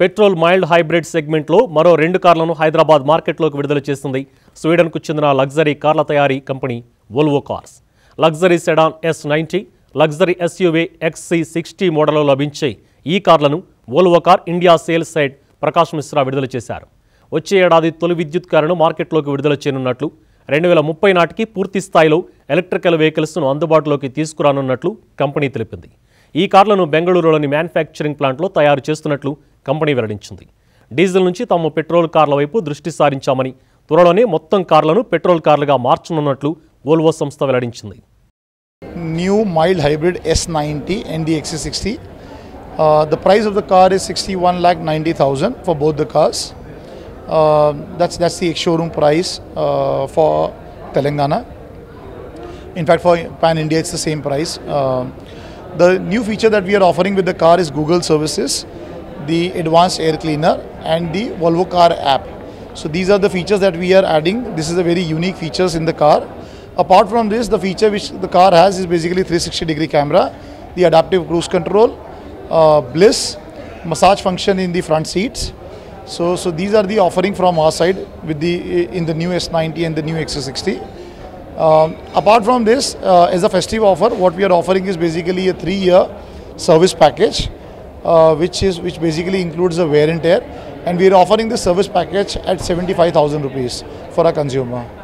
Petrol mild hybrid సెగ్మెంట్లో మరో రెండు కార్లను హైదరాబాద్ మార్కెట్లోకి విడుదల చేసింది స్వీడన్కు చెందిన లగ్జరీ కార్ల తయారీ company Volvo cars. Luxury sedan S ninety luxury SUV XC sixty మోడల్లో లభించే ఈ కార్లను Volvo car India sales side Prakash Mishra విడుదల చేశారు. వచ్చే ఏడాది తొలి విద్యుత్ కారును మార్కెట్లోకి విడుదల చేయనున్నట్లు రెండు వేల ముప్పై నాటికి పూర్తి స్థాయిలో ఎలక్ట్రికల్ వెహికల్స్ను అందుబాటులోకి తీసుకురానున్నట్లు కంపెనీ తెలిపింది. ఈ కార్లను బెంగళూరులోని మ్యానుఫ్యాక్చరింగ్ ప్లాంట్లో తయారు చేస్తున్నట్లు కంపెనీ వెల్లడించింది. డీజిల్ నుంచి తమ పెట్రోల్ కార్ల వైపు దృష్టి సారించామని త్వరలోనే మొత్తం కార్లను పెట్రోల్ కార్లుగా మార్చనున్నట్లు ఓల్వో సంస్థ వెల్లడించింది. New mild hybrid S ninety and XC sixty the price of the car is sixty one lakh ninety thousand for both the cars that's that's the showroom price for Telangana in fact for pan India it's the same price the new feature that we are offering with the car is Google services the advanced air cleaner, and the Volvo Car app. So these are the features that we are adding. This is a very unique features in the car. Apart from this, the feature which the car has is basically 360 degree camera, the adaptive cruise control, uh, bliss, massage function in the front seats. So, so these are the offering from our side with the in the new S90 and the new XC60. Um, apart from this, uh, as a festive offer, what we are offering is basically a three-year service package, uh, which is which basically includes the wear and tear, and we are offering the service package at 75,000 rupees for a consumer.